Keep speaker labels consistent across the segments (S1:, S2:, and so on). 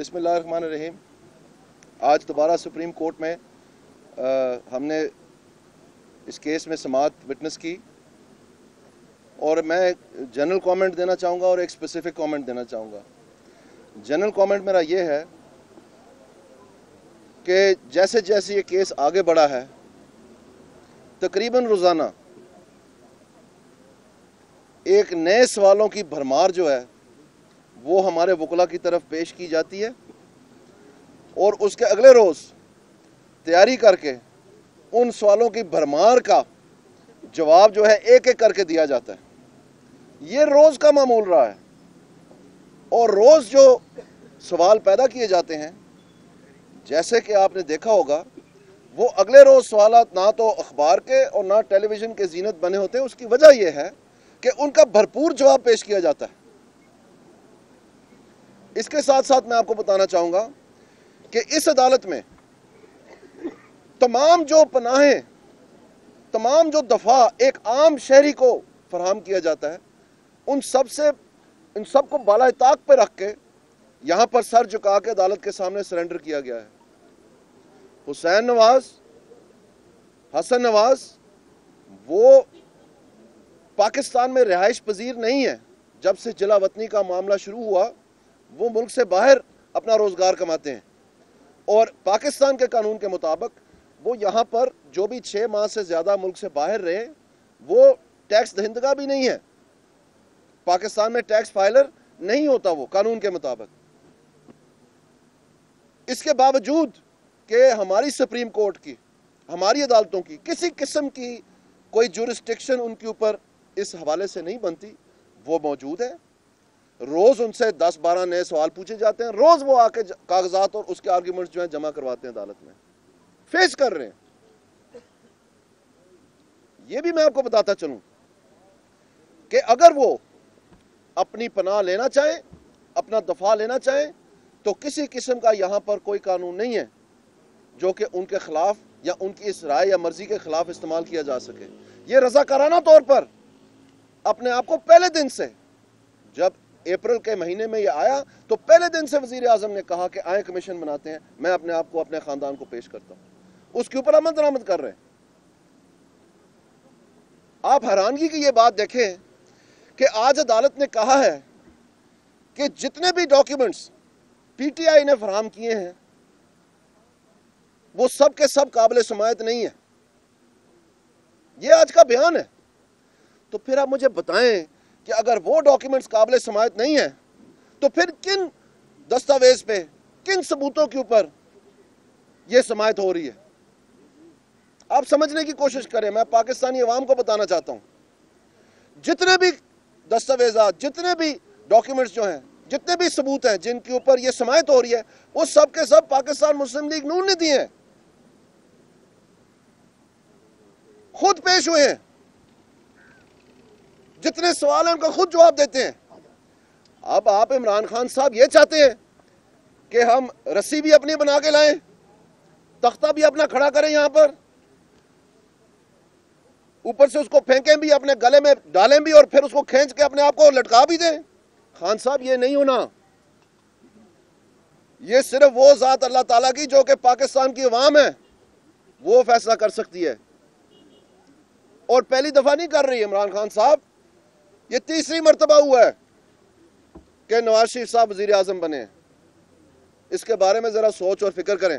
S1: بسم اللہ الرحمن الرحیم۔ آج دوبارہ سپریم کورٹ میں ہم نے اس کیس میں سماعت وٹنس کی۔ اور میں جنرل کومنٹ دینا چاہوں گا اور ایک اسپیسیفک کومنٹ دینا چاہوں گا۔ جنرل کومنٹ میرا یہ ہے کہ جیسے جیسے یہ کیس آگے بڑھا ہے، تقریباً روزانہ ایک نئے سوالوں کی بھرمار جو ہے وہ ہمارے وکلا کی طرف پیش کی جاتی ہے اور اس کے اگلے روز تیاری کر کے ان سوالوں کی بھرمار کا جواب جو ہے ایک ایک کر کے دیا جاتا ہے۔ یہ روز کا معمول رہا ہے۔ اور روز جو سوال پیدا کیے جاتے ہیں، جیسے کہ آپ نے دیکھا ہوگا، وہ اگلے روز سوالات نہ تو اخبار کے اور نہ ٹیلی ویژن کے زینت بنے ہوتے۔ ہیں اس کی وجہ یہ ہے کہ ان کا بھرپور جواب پیش کیا جاتا ہے۔ اس کے ساتھ ساتھ میں آپ کو بتانا چاہوں گا کہ اس عدالت میں تمام جو پناہیں، تمام جو دفاع ایک عام شہری کو فراہم کیا جاتا ہے، ان سب سے، ان سب کو بالا طاق پہ رکھ کے یہاں پر سر جھکا کے عدالت کے سامنے سرنڈر کیا گیا ہے۔ حسین نواز، حسن نواز، وہ پاکستان میں رہائش پذیر نہیں ہے۔ جب سے جلا وطنی کا معاملہ شروع ہوا وہ ملک سے باہر اپنا روزگار کماتے ہیں۔ اور پاکستان کے قانون کے مطابق وہ یہاں پر جو بھی چھ ماہ سے زیادہ ملک سے باہر رہے، وہ ٹیکس دہندگاہ بھی نہیں ہے۔ پاکستان میں ٹیکس فائلر نہیں ہوتا وہ قانون کے مطابق۔ اس کے باوجود کہ ہماری سپریم کورٹ کی، ہماری عدالتوں کی، کسی قسم کی کوئی جورسٹکشن ان کے اوپر اس حوالے سے نہیں بنتی، وہ موجود ہے۔ روز ان سے دس بارہ نئے سوال پوچھے جاتے ہیں، روز وہ آ کے کاغذات اور اس کے آرگیومنٹس جو ہیں جمع کرواتے ہیں عدالت میں۔ فیس کر رہے ہیں۔ یہ بھی میں آپ کو بتاتا چلوں کہ اگر وہ اپنی پناہ لینا چاہیں اپنا دفاع لینا چاہیں تو کسی قسم کا یہاں پر کوئی قانون نہیں ہے جو کہ ان کے خلاف یا ان کی اس رائے یا مرضی کے خلاف استعمال کیا جا سکے۔ یہ رضاکارانہ طور پر اپنے آپ کو پہلے دن سے جب اپریل کے مہینے میں یہ آیا تو پہلے دن سے وزیر اعظم نے کہا کہ آئیں کمیشن بناتے ہیں، میں اپنے آپ کو، اپنے خاندان کو پیش کرتا ہوں۔ اس کے اوپر عمل درامد کر رہے ہیں۔ آپ حیرانگی کی یہ بات دیکھیں کہ آج عدالت نے کہا ہے کہ جتنے بھی ڈاکیومنٹس پی ٹی آئی نے فراہم کیے ہیں، وہ سب کے سب قابل سمایت نہیں ہے یہ آج کا بیان ہے۔ تو پھر آپ مجھے بتائیں کہ اگر وہ ڈاکیومنٹس قابل سمایت نہیں ہیں، تو پھر کن دستاویز پہ، کن ثبوتوں کے اوپر یہ سمایت ہو رہی ہے؟ آپ سمجھنے کی کوشش کریں، میں پاکستانی عوام کو بتانا چاہتا ہوں۔ جتنے بھی دستاویزات، جتنے بھی ڈاکیومنٹس جو ہیں، جتنے بھی ثبوت ہیں، جن کے اوپر یہ سمایت ہو رہی ہے، وہ سب کے سب پاکستان مسلم لیگ نون نے دیے ہیں۔ خود پیش ہوئے ہیں۔ جتنے سوال ہیں ان کا خود جواب دیتے ہیں۔ اب آپ عمران خان صاحب یہ چاہتے ہیں کہ ہم رسی بھی اپنی بنا کے لائیں، تختہ بھی اپنا کھڑا کریں یہاں پر، اوپر سے اس کو پھینکیں بھی، اپنے گلے میں ڈالیں بھی اور پھر اس کو کھینچ کے اپنے آپ کو لٹکا بھی دیں۔ خان صاحب، یہ نہیں ہونا۔ یہ صرف وہ ذات اللہ تعالیٰ کی جو کہ پاکستان کی عوام ہے، وہ فیصلہ کر سکتی ہے۔ اور پہلی دفعہ نہیں کر رہی عمران خان صاحب۔ یہ تیسری مرتبہ ہوا ہے کہ نواز شریف صاحب وزیر اعظم بنے اس کے بارے میں ذرا سوچ اور فکر کریں۔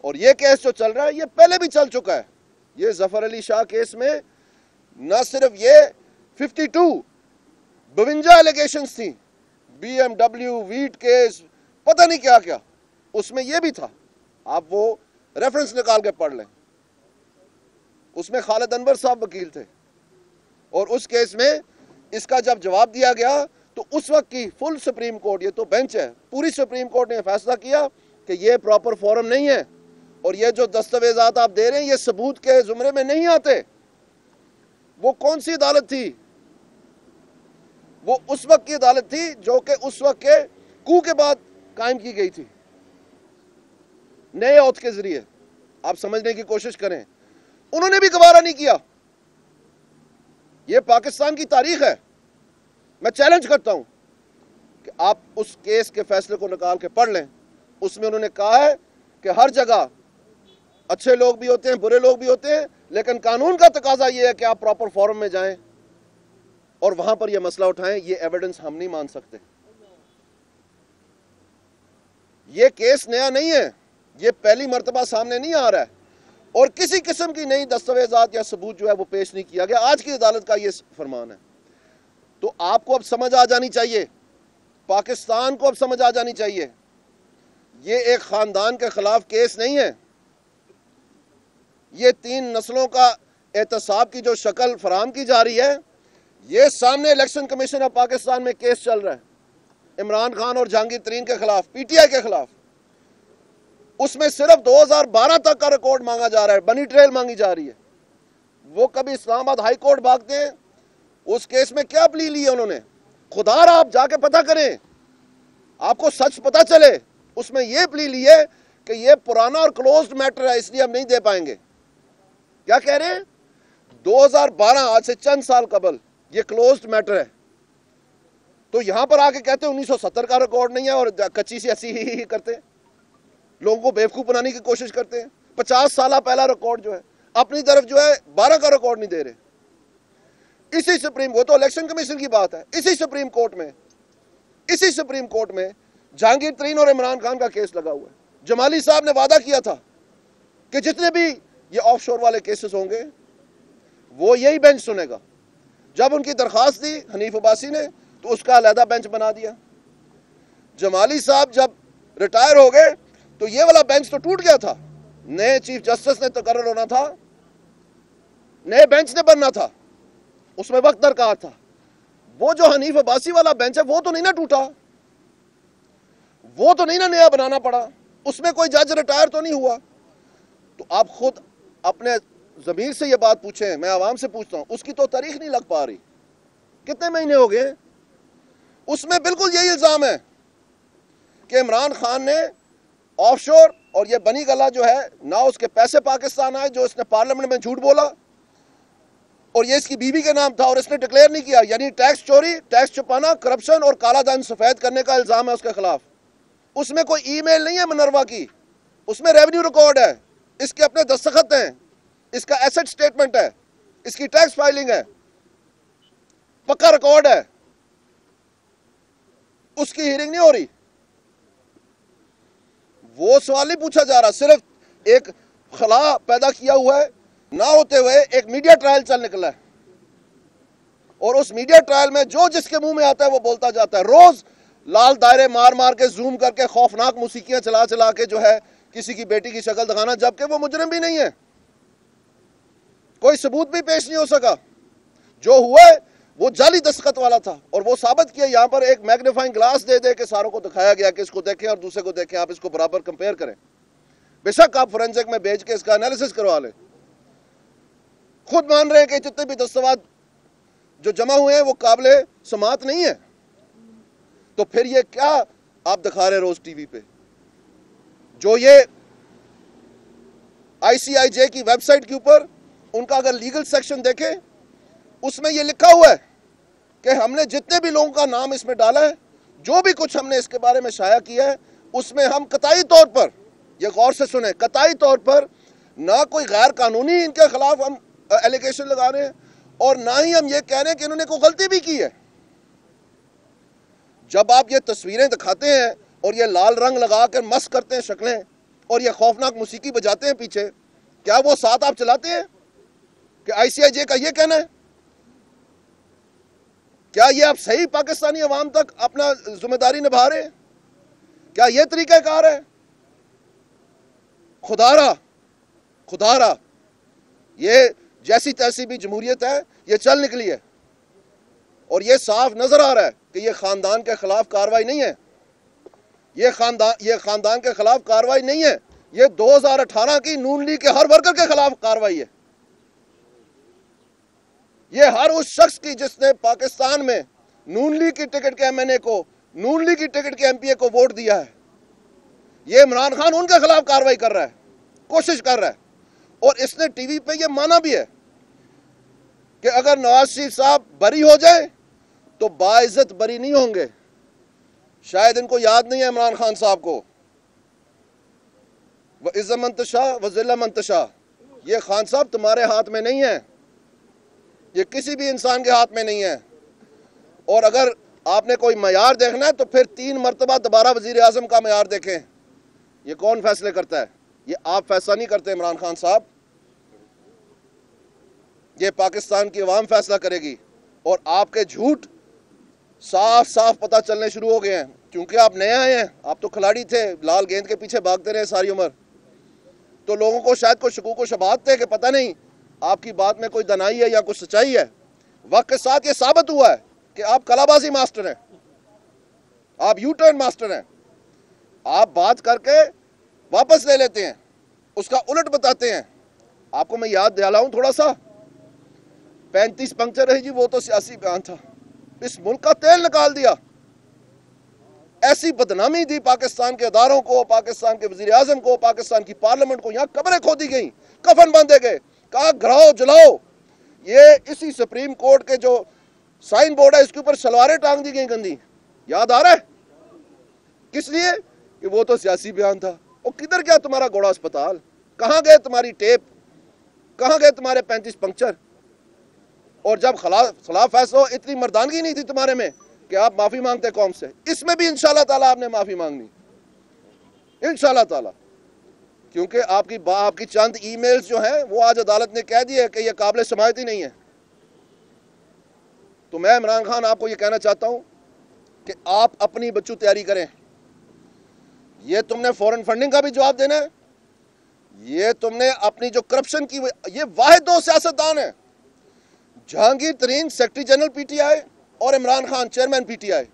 S1: اور یہ کیس جو چل رہا ہے، یہ پہلے بھی چل چکا ہے۔ یہ ظفر علی شاہ کیس میں نہ صرف یہ ففٹی ٹو بونجا ایلیگیشنز تھیں۔ بی ایم ڈبلیو ویٹ کیس، پتہ نہیں کیا کیا۔ اس میں یہ بھی تھا۔ آپ وہ ریفرنس نکال کے پڑھ لیں۔ اس میں خالد انور صاحب وکیل تھے۔ اور اس کیس میں اس کا جب جواب دیا گیا تو اس وقت کی فل سپریم کورٹ یہ تو بینچ ہے، پوری سپریم کورٹ نے فیصلہ کیا کہ یہ پراپر فورم نہیں ہے۔ اور یہ جو دستاویزات آپ دے رہے ہیں، یہ ثبوت کے زمرے میں نہیں آتے۔ وہ کون سی عدالت تھی؟ وہ اس وقت کی عدالت تھی جو کہ اس وقت کے کو کے بعد قائم کی گئی تھی۔ نئے عہد کے ذریعے۔ آپ سمجھنے کی کوشش کریں۔ انہوں نے بھی گوارا نہیں کیا۔ یہ پاکستان کی تاریخ ہے۔ میں چیلنج کرتا ہوں کہ آپ اس کیس کے فیصلے کو نکال کے پڑھ لیں۔ اس میں انہوں نے کہا ہے کہ ہر جگہ اچھے لوگ بھی ہوتے ہیں، برے لوگ بھی ہوتے ہیں، لیکن قانون کا تقاضا یہ ہے کہ آپ پراپر فارم میں جائیں اور وہاں پر یہ مسئلہ اٹھائیں۔ یہ ایویڈنس ہم نہیں مان سکتے۔ یہ کیس نیا نہیں ہے۔ یہ پہلی مرتبہ سامنے نہیں آ رہا ہے۔ اور کسی قسم کی نئی دستاویزات یا ثبوت جو ہے وہ پیش نہیں کیا گیا۔ آج کی عدالت کا یہ فرمان ہے۔ تو آپ کو اب سمجھ آ جانی چاہیے۔ پاکستان کو اب سمجھ آ جانی چاہیے۔ یہ ایک خاندان کے خلاف کیس نہیں ہے۔ یہ تین نسلوں کا احتساب کی جو شکل فراہم کی جا رہی ہے، یہ سامنے الیکشن کمیشن آف پاکستان میں کیس چل رہا ہے۔ عمران خان اور جہانگیر ترین کے خلاف، پی ٹی آئی کے خلاف۔ اس میں صرف دو ہزار بارہ تک کا ریکارڈ مانگا جا رہا ہے، بنی ٹریل مانگی جا رہی ہے۔ وہ کبھی اسلام آباد ہائی کورٹ بھاگتے ہیں، اس کیس میں کیا پلی لی ہے انہوں نے؟ خدا رہا، آپ جا کے پتہ کریں۔ آپ کو سچ پتہ چلے، اس میں یہ پلی لی ہے کہ یہ پرانا اور کلوزڈ میٹر ہے، اس لیے ہم نہیں دے پائیں گے۔ کیا کہہ رہے ہیں؟ دو ہزار بارہ، آج سے چند سال قبل یہ کلوزڈ میٹر ہے۔ تو یہاں پر آ کے کہتے ہیں انیس سو ستر کا ریکارڈ نہیں ہے اور کچی سی اسی ہی کرتے ہیں۔ لوگوں کو بیوقوف بنانے کی کوشش کرتے ہیں۔ پچاس سالہ پہلا ریکارڈ جو ہے، اپنی طرف جو ہے، بارہ کا ریکارڈ نہیں دے رہے۔ اسی سپریم وہ تو الیکشن کمیشن کی بات ہے۔ اسی سپریم کورٹ میں، اسی سپریم کورٹ میں جہانگیر ترین اور عمران خان کا کیس لگا ہوا ہے۔ جمالی صاحب نے وعدہ کیا تھا کہ جتنے بھی یہ آف شور والے کیسز ہوں گے، وہ یہی بینچ سنے گا۔ جب ان کی درخواست دی، حنیف عباسی نے، تو اس کا علیحدہ بینچ بنا دیا۔ جمالی صاحب جب ریٹائر ہو گئے تو یہ والا بینچ تو ٹوٹ گیا تھا۔ نئے چیف جسٹس نے تقرر ہونا تھا۔ نئے بینچ نے بننا تھا۔ اس میں وقت درکار تھا۔ وہ جو حنیف عباسی والا بینچ ہے، وہ تو نہیں نہ ٹوٹا۔ وہ تو نہیں نہ نیا بنانا پڑا۔ اس میں کوئی جج ریٹائر تو نہیں ہوا۔ تو آپ خود اپنے زمین سے یہ بات پوچھیں، میں عوام سے پوچھتا ہوں، اس کی تو تاریخ نہیں لگ پا رہی۔ کتنے مہینے ہو گئے؟ اس میں بالکل یہی الزام ہے کہ عمران خان نے آف شور اور یہ بنی گلا جو ہے، نہ اس کے پیسے پاکستان آئے جو اس نے پارلیمنٹ میں جھوٹ بولا۔ اور یہ اس کی بیوی کے نام تھا اور اس نے ڈکلیئر نہیں کیا یعنی ٹیکس چوری ٹیکس چھپانا کرپشن اور کالا دن سفید کرنے کا الزام ہے اس کے خلاف۔ اس میں کوئی ای میل نہیں ہے منروا کی۔ اس میں ریونیو ریکارڈ ہے۔ اس کے اپنے دستخط ہیں۔ اس کا ایسٹ سٹیٹمنٹ ہے۔ اس کی ٹیکس فائلنگ ہے۔ پکا ریکارڈ ہے۔ اس کی ہیرنگ نہیں ہو رہی۔ وہ سوال نہیں پوچھا جا رہا، صرف ایک خلا پیدا کیا ہوا ہے، نہ ہوتے ہوئے ایک میڈیا ٹرائل چل نکلا ہے۔ اور اس میڈیا ٹرائل میں جو جس کے منہ میں آتا ہے وہ بولتا جاتا ہے۔ روز لال دائرے مار مار کے زوم کر کے خوفناک موسیقیاں چلا چلا کے جو ہے کسی کی بیٹی کی شکل دکھانا، جبکہ وہ مجرم بھی نہیں ہے۔ کوئی ثبوت بھی پیش نہیں ہو سکا۔ جو ہوا ہے وہ جعلی دستخط والا تھا اور وہ ثابت کیا یہاں پر ایک میگنیفائنگ گلاس دے دے کے ساروں کو دکھایا گیا کہ اس کو دیکھیں اور دوسرے کو دیکھیں، آپ اس کو برابر کمپیئر کریں۔ بے شک آپ فورنزک میں بیچ کے اس کا انالیسس کروا لیں۔ خود مان رہے ہیں کہ جتنے بھی دستاویز جو جمع ہوئے ہیں وہ قابل سماعت نہیں ہے تو پھر یہ کیا آپ دکھا رہے روز ٹی وی پہ؟ جو یہ آئی سی آئی جے کی ویب سائٹ کے اوپر ان کا اگر لیگل سیکشن دیکھیں اس میں یہ لکھا ہوا ہے کہ ہم نے جتنے بھی لوگوں کا نام اس میں ڈالا ہے، جو بھی کچھ ہم نے اس کے بارے میں شائع کیا ہے، اس میں ہم قطعی طور پر، یہ غور سے سنیں، قطعی طور پر نہ کوئی غیر قانونی ان کے خلاف ہم ایلیگیشن لگا رہے ہیں اور نہ ہی ہم یہ کہہ رہے ہیں کہ انہوں نے کوئی غلطی بھی کی ہے۔ جب آپ یہ تصویریں دکھاتے ہیں اور یہ لال رنگ لگا کر مس کرتے ہیں شکلیں اور یہ خوفناک موسیقی بجاتے ہیں پیچھے، کیا وہ ساتھ آپ چلاتے ہیں؟ کہ آئی سی آئی جے کا یہ کہنا ہے؟ کیا یہ آپ صحیح پاکستانی عوام تک اپنا ذمہ داری نبھا رہے ہیں؟ کیا یہ طریقہ کار ہے؟ خدا خدا یہ جیسی تیسی بھی جمہوریت ہے، یہ چل نکلی ہے۔ اور یہ صاف نظر آ رہا ہے کہ یہ خاندان کے خلاف کاروائی نہیں ہے۔ یہ خاندان یہ خاندان کے خلاف کاروائی نہیں ہے۔ یہ دو ہزار اٹھارہ کی نون لیگ کے ہر ورکر کے خلاف کاروائی ہے۔ یہ ہر اس شخص کی جس نے پاکستان میں نون لیگ کی ٹکٹ کے ایم این اے کو، نون لیگ کی ٹکٹ کے ایم پی اے کو ووٹ دیا ہے۔ یہ عمران خان ان کے خلاف کاروائی کر رہا ہے، کوشش کر رہا ہے۔ اور اس نے ٹی وی پہ یہ مانا بھی ہے کہ اگر نواز شریف صاحب بری ہو جائے تو باعزت بری نہیں ہوں گے۔ شاید ان کو یاد نہیں ہے عمران خان صاحب کو۔ وہ عزم منتشا و ضلع منتشا یہ خان صاحب تمہارے ہاتھ میں نہیں ہے۔ یہ کسی بھی انسان کے ہاتھ میں نہیں ہے۔ اور اگر آپ نے کوئی معیار دیکھنا ہے تو پھر تین مرتبہ دوبارہ وزیر اعظم کا معیار دیکھیں۔ یہ کون فیصلے کرتا ہے؟ یہ آپ فیصلہ نہیں کرتے عمران خان صاحب۔ یہ پاکستان کی عوام فیصلہ کرے گی۔ اور آپ کے جھوٹ صاف صاف پتہ چلنے شروع ہو گئے ہیں۔ کیونکہ آپ نئے آئے ہیں۔ آپ تو کھلاڑی تھے۔ لال گیند کے پیچھے بھاگتے رہے ساری عمر تو لوگوں کو شاید کوئی شکوک و شبات تھے کہ پتہ نہیں آپ کی بات میں کوئی دنائی ہے یا کچھ سچائی ہے؟ وقت کے ساتھ یہ ثابت ہوا ہے کہ آپ کلابازی ماسٹر ہیں۔ آپ یو ٹرن ماسٹر ہیں۔ آپ بات کر کے واپس لے لیتے ہیں۔ اس کا الٹ بتاتے ہیں۔ آپ کو میں یاد دلاؤں تھوڑا سا؟ پینتیس پنکچر رہی جی وہ تو سیاسی بیان تھا۔ اس ملک کا تیل نکال دیا۔ ایسی بدنامی دی پاکستان کے اداروں کو، پاکستان کے وزیر اعظم کو، پاکستان کی پارلیمنٹ کو یہاں قبریں کھودی گئیں۔ کفن باندھے گئے۔ کہا گھراؤ جلاؤ۔ یہ اسی سپریم کورٹ کے جو سائن بورڈ ہے، اس کے اوپر سلواریں ٹانگ دی گئی گندی۔ یاد آ رہا ہے؟ کس لیے؟ کہ وہ تو سیاسی بیان تھا۔ وہ کدھر گیا تمہارا گوڑا اسپتال؟ کہاں گئے تمہاری ٹیپ؟ کہاں گئے تمہارے پینتیس پنکچر؟ اور جب خلاف خلاف فیصلہ ہو، اتنی مردانگی نہیں تھی تمہارے میں کہ آپ معافی مانگتے قوم سے۔ اس میں بھی انشاءاللہ تعالیٰ آپ نے معافی مانگنی۔ انشاءاللہ تعالیٰ۔ کیونکہ آپ کی آپ کی چند ای میلز جو ہیں، وہ آج عدالت نے کہہ دی کہ یہ قابل سمایتی نہیں ہے۔ تو میں عمران خان، آپ کو یہ کہنا چاہتا ہوں کہ آپ اپنی بچوں تیاری کریں۔ یہ تم نے فورن فنڈنگ کا بھی جواب دینا ہے۔ یہ تم نے اپنی جو کرپشن کی یہ واحد دو سیاست دان ہے Jahangir Tareen secretary general P T I اور Imran Khan chairman P T I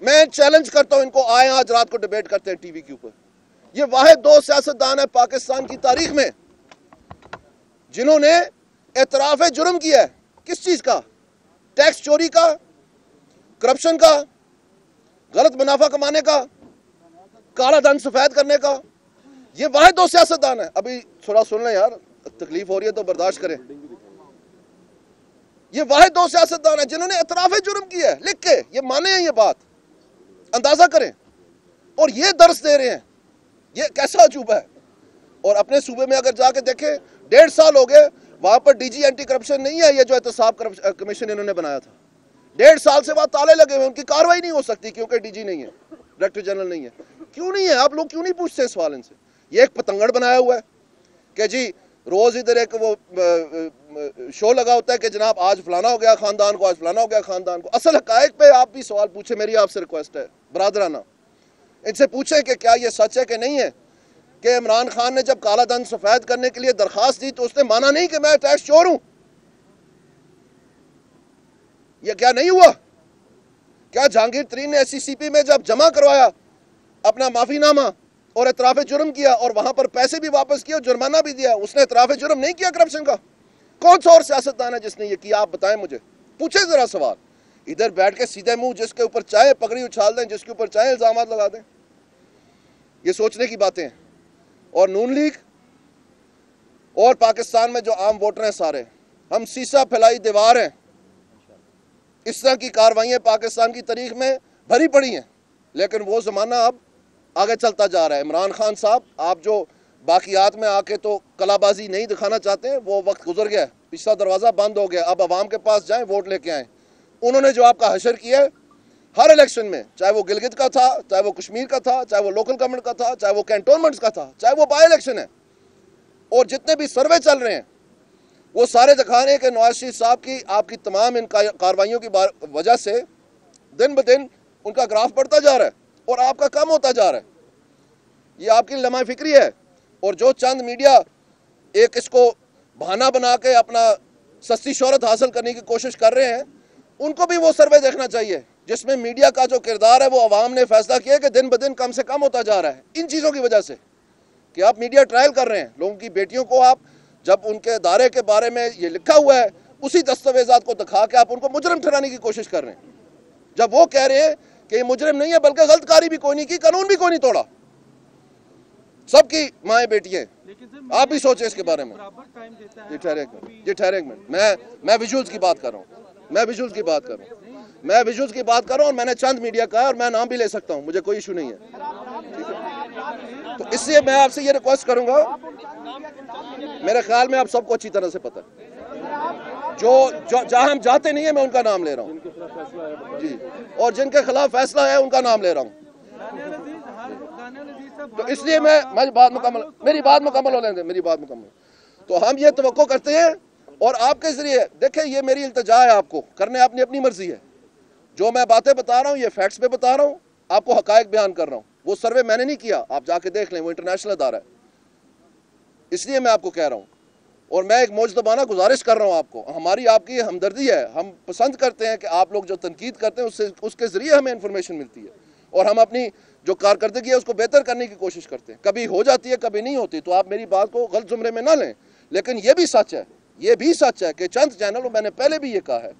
S1: میں چیلنج کرتا ہوں ان کو آئے آج رات کو ڈیبیٹ کرتے ہیں ٹی وی کے اوپر۔ یہ واحد دو سیاست دان ہے پاکستان کی تاریخ میں، جنہوں نے اعتراف جرم کیا ہے۔ کس چیز کا؟ ٹیکس چوری کا، کرپشن کا، غلط منافع کمانے کا، کالا دن سفید کرنے کا۔ یہ واحد دو سیاست دان ہے ابھی تھوڑا سن لیں یار، تکلیف ہو رہی ہے تو برداشت کریں۔ یہ واحد دو سیاست دان ہے جنہوں نے اعتراف جرم کیا ہے۔ لکھ کے، یہ مانے ہیں یہ بات؟ اندازہ کریں۔ اور یہ درس دے رہے ہیں۔ یہ کیسا عجوبہ ہے؟ اور اپنے صوبے میں اگر جا کے دیکھیں، ڈیڑھ سال ہو گئے، وہاں پر ڈی جی اینٹی کرپشن نہیں ہے، یہ جو احتساب کمیشن انہوں نے بنایا تھا۔ ڈیڑھ سال سے وہاں تالے لگے ہوئے ان کی کاروائی نہیں ہو سکتی کیونکہ ڈی جی نہیں ہے، ڈائریکٹر جنرل نہیں ہے۔ کیوں نہیں ہے؟ آپ لوگ کیوں نہیں پوچھتے اس سوال ان سے؟ یہ ایک پتنگڑ بنایا ہوا ہے کہ جی روز ادھر ایک وہ شو لگا ہوتا ہے کہ جناب آج فلانا ہو گیا خاندان کو، آج فلانا ہو گیا خاندان کو۔ اصل حقائق پہ آپ بھی سوال پوچھیں، میری آپ سے ریکویسٹ ہے، برادرانہ۔ ان سے پوچھیں کہ کیا یہ سچ ہے کہ نہیں ہے؟ کہ عمران خان نے جب کالا دن سفید کرنے کے لیے درخواست دی تو اس نے مانا نہیں کہ میں ٹیکس چور ہوں۔ یہ کیا نہیں ہوا؟ کیا جہانگیر ترین نے ایس سی سی پی میں جب جمع کروایا، اپنا معافی نامہ اور اعتراف جرم کیا اور وہاں پر پیسے بھی واپس کیا اور جرمانہ بھی دیا، اس نے اعتراف جرم نہیں کیا کرپشن کا؟ کون سا اور سیاستدان ہے جس نے یہ کیا؟ آپ بتائیں مجھے۔ پوچھیں ذرا سوال۔ ادھر بیٹھ کے سیدھے منہ جس کے اوپر چاہے پگڑی اچھال دیں، جس کے اوپر چاہے الزامات لگا دیں۔ یہ سوچنے کی باتیں ہیں۔ اور نون لیگ اور پاکستان میں جو عام ووٹر ہیں سارے، ہم سیسا پھیلائی دیوار ہیں۔ اس طرح کی کاروائیاں پاکستان کی تاریخ میں بھری پڑی ہیں۔ لیکن وہ زمانہ اب آگے چلتا جا رہا ہے۔ عمران خان صاحب، آپ جو باقیات میں آ کے تو کلا بازی نہیں دکھانا چاہتے ہیں وہ وقت گزر گیا پچھلا دروازہ بند ہو گیا۔ اب عوام کے پاس جائیں، ووٹ لے کے آئیں۔ انہوں نے جو آپ کا حشر کیا ہے، ہر الیکشن میں، چاہے وہ گلگت کا تھا، چاہے وہ کشمیر کا تھا، چاہے وہ لوکل گورنمنٹ کا تھا، چاہے وہ کینٹونمنٹس کا تھا، چاہے وہ بائی الیکشن ہے۔ اور جتنے بھی سروے چل رہے ہیں، وہ سارے دکھا رہے ہیں کہ نواز شریف صاحب کی، آپ کی تمام ان کاروائیوں کی وجہ سے دن بدن ان کا گراف بڑھتا جا رہا ہے اور آپ کا کم ہوتا جا رہا ہے۔ یہ آپ کی لمحہ فکری ہے۔ اور جو چند میڈیا ایک اس کو بہانہ بنا کے اپنا سستی شہرت حاصل کرنے کی کوشش کر رہے ہیں ان کو بھی وہ سروے دیکھنا چاہیے۔ جس میں میڈیا کا جو کردار ہے وہ عوام نے فیصلہ کیا کہ دن بدن کم سے کم ہوتا جا رہا ہے۔ ان چیزوں کی وجہ سے کہ آپ میڈیا ٹرائل کر رہے ہیں۔ لوگوں کی بیٹیوں کو آپ جب ان کے ادارے کے بارے میں یہ لکھا ہوا ہے اسی دستاویزات کو دکھا کے آپ ان کو مجرم ٹھہرانے کی کوشش کر رہے ہیں۔ جب وہ کہہ رہے ہیں کہ یہ مجرم نہیں ہے بلکہ غلط کاری بھی کوئی نہیں کی قانون بھی کوئی نہیں توڑا۔ سب کی مائیں بیٹی ہیں۔ آپ بھی سوچیں اس کے بارے میں۔ یہ ٹھہرے میں میں ویژولز کی بات کر رہا ہوں۔ میں ویژولز کی بات کر رہا ہوں میں ویژوز کی بات کر رہا ہوں اور میں نے چند میڈیا کہا اور میں نام بھی لے سکتا ہوں۔ مجھے کوئی ایشو نہیں ہے۔ تو اس لیے میں آپ سے یہ ریکویسٹ کروں گا۔ میرے خیال میں آپ سب کو اچھی طرح سے پتہ جو جہاں ہم جاتے نہیں ہیں، میں ان کا نام لے رہا ہوں۔ جی۔ اور جن کے خلاف فیصلہ ہے، ان کا نام لے رہا ہوں۔ تو اس لیے میں بات مکمل میری بات مکمل ہو لیں دیں میری بات مکمل۔ تو ہم یہ توقع کرتے ہیں اور آپ کے ذریعے، دیکھیں یہ میری التجا ہے آپ کو، کرنے اپنی اپنی مرضی ہے۔ جو میں باتیں بتا رہا ہوں، یہ فیکٹس پہ بتا رہا ہوں، آپ کو حقائق بیان کر رہا ہوں۔ وہ سروے میں نے نہیں کیا، آپ جا کے دیکھ لیں، وہ انٹرنیشنل ادارہ ہے۔ اس لیے میں آپ کو کہہ رہا ہوں۔ اور میں ایک موجودانہ گزارش کر رہا ہوں آپ کو، ہماری آپ کی ہمدردی ہے۔ ہم پسند کرتے ہیں کہ آپ لوگ جو تنقید کرتے ہیں، اس سے، اس کے ذریعے ہمیں انفارمیشن ملتی ہے۔ اور ہم اپنی جو کارکردگی ہے، اس کو بہتر کرنے کی کوشش کرتے ہیں۔ کبھی ہو جاتی ہے، کبھی نہیں ہوتی، تو آپ میری بات کو غلط زمرے میں نہ لیں۔ لیکن یہ بھی سچ ہے یہ بھی سچ ہے کہ چند چینل میں نے پہلے بھی یہ کہا ہے،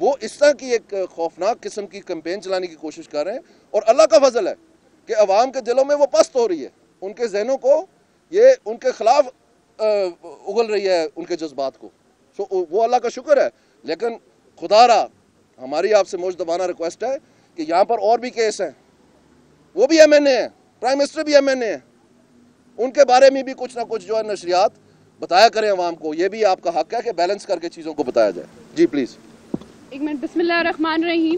S1: وہ اس طرح کی ایک خوفناک قسم کی کمپین چلانے کی کوشش کر رہے ہیں اور اللہ کا فضل ہے کہ عوام کے دلوں میں وہ پست ہو رہی ہے۔ ان کے ذہنوں کو یہ، ان کے خلاف اگل رہی ہے ان کے جذبات کو۔ سو وہ اللہ کا شکر ہے۔ لیکن خدا را، ہماری آپ سے موجودانہ ریکویسٹ ہے کہ یہاں پر اور بھی کیس ہیں۔ وہ بھی ایم این اے ہیں۔ پرائم منسٹر بھی ایم این اے ہیں۔ ان کے بارے میں بھی کچھ نہ کچھ جو ہے نشریات بتایا کریں عوام کو، یہ بھی آپ کا حق ہے کہ بیلنس کر کے چیزوں کو بتایا جائے۔ جی پلیز
S2: ایک منٹ، بسم اللہ الرحمن الرحیم۔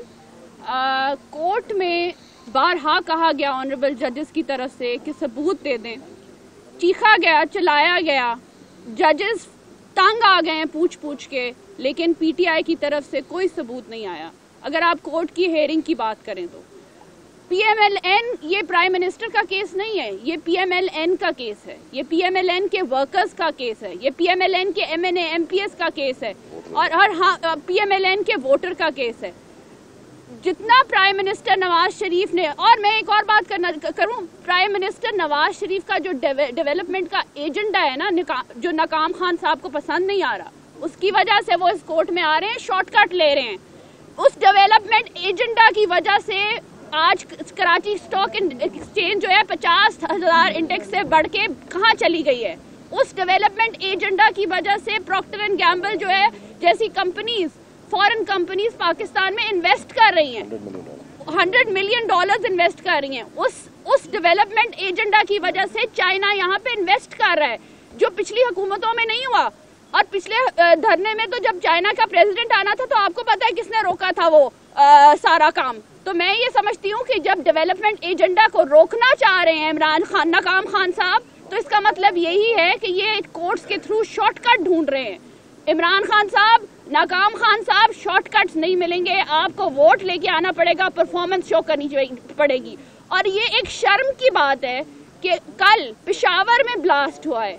S2: کورٹ میں بارہا کہا گیا آنریبل ججز کی طرف سے کہ ثبوت دے دیں۔ چیخا گیا، چلایا گیا۔ ججز تنگ آ گئے ہیں پوچھ پوچھ کے، لیکن پی ٹی آئی کی طرف سے کوئی ثبوت نہیں آیا۔ اگر آپ کورٹ کی ہیئرنگ کی بات کریں تو۔ پی ایم ایل این یہ پرائم منسٹر کا کیس نہیں ہے، یہ پی ایم ایل این کا کیس ہے۔ یہ پی ایم ایل این کے ورکرز کا کیس ہے۔ یہ پی ایم ایل این کے M N A, M P S کا کیس ہے۔ اور ہر ہاں پی ایم ایل این کے ووٹر کا کیس ہے۔ جتنا پرائم منسٹر نواز شریف نے، اور میں ایک اور بات کرنا کروں، پرائم منسٹر نواز شریف کا جو ڈیولپمنٹ کا ایجنڈا ہے نا جو ناکام خان صاحب کو پسند نہیں آ رہا، اس کی وجہ سے وہ اس کورٹ میں آ رہے ہیں، شارٹ کٹ لے رہے ہیں۔ اس ڈیولپمنٹ ایجنڈا کی وجہ سے آج کراچی سٹاک ایکسچینج جو ہے پچاس ہزار انڈیکس سے بڑھ کے کہاں چلی گئی ہے؟ اس ڈیولپمنٹ ایجنڈا کی وجہ سے پروکٹر اینڈ گیمبل جو ہے جیسی کمپنیز فورن کمپنیز پاکستان میں انویسٹ کر رہی ہیں۔ ہنڈریڈ ملین ڈالرز انویسٹ کر رہی ہیں۔ اس اس ڈیولپمنٹ ایجنڈا کی وجہ سے چائنا یہاں پہ انویسٹ کر رہا ہے جو پچھلی حکومتوں میں نہیں ہوا۔ اور پچھلے دھرنے میں تو جب چائنا کا پریزیڈنٹ آنا تھا تو آپ کو پتا ہے کس نے روکا تھا وہ۔ سارا کام۔ تو میں یہ سمجھتی ہوں کہ جب ڈیولپمنٹ ایجنڈا کو روکنا چاہ رہے ہیں عمران خان، ناکام خان صاحب، تو اس کا مطلب یہی ہے کہ یہ کورٹس کے تھرو شارٹ کٹ ڈھونڈ رہے ہیں۔ عمران خان صاحب، ناکام خان صاحب شارٹ کٹس نہیں ملیں گے۔ آپ کو ووٹ لے کے آنا پڑے گا پرفارمنس شو کرنی پڑے گی۔ اور یہ ایک شرم کی بات ہے کہ کل پشاور میں بلاسٹ ہوا ہے۔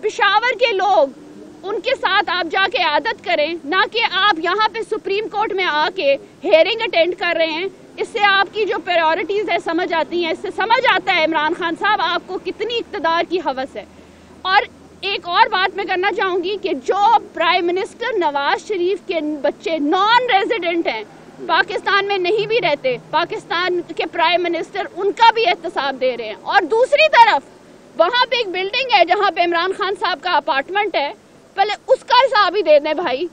S2: پشاور کے لوگ ان کے ساتھ آپ جا کے عادت کریں، نہ کہ آپ یہاں پہ سپریم کورٹ میں آ کے ہیئرنگ اٹینڈ کر رہے ہیں۔ اس سے آپ کی جو پریورٹیز ہے سمجھ آتی ہیں، اس سے سمجھ آتا ہے عمران خان صاحب آپ کو کتنی اقتدار کی حوث ہے۔ اور ایک اور بات میں کرنا چاہوں گی کہ جو پرائم منسٹر نواز شریف کے بچے نان ریزیڈنٹ ہیں، پاکستان میں نہیں بھی رہتے، پاکستان کے پرائم منسٹر ان کا بھی احتساب دے رہے ہیں۔ اور دوسری طرف، وہاں پہ ایک بلڈنگ ہے جہاں پہ عمران خان صاحب کا اپارٹمنٹ ہے۔ پہلے اس کا حساب ہی دے دیں بھائی۔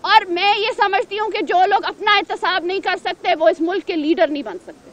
S2: اور میں یہ سمجھتی ہوں کہ جو لوگ اپنا احتساب نہیں کر سکتے، وہ اس ملک کے لیڈر نہیں بن سکتے۔